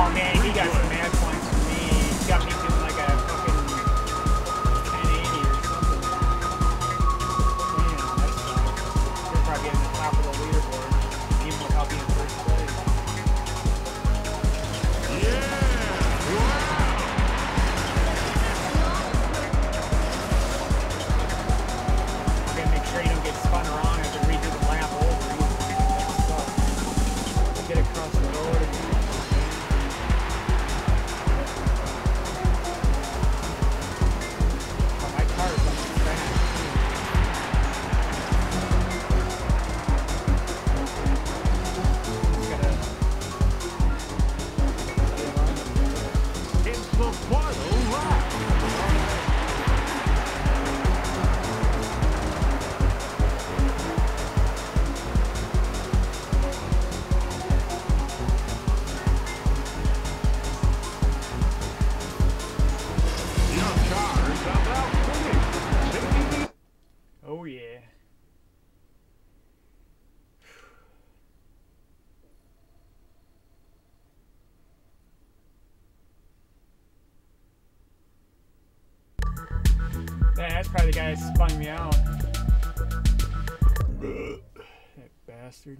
Oh game. Final that's probably the guy that spun me out. that bastard.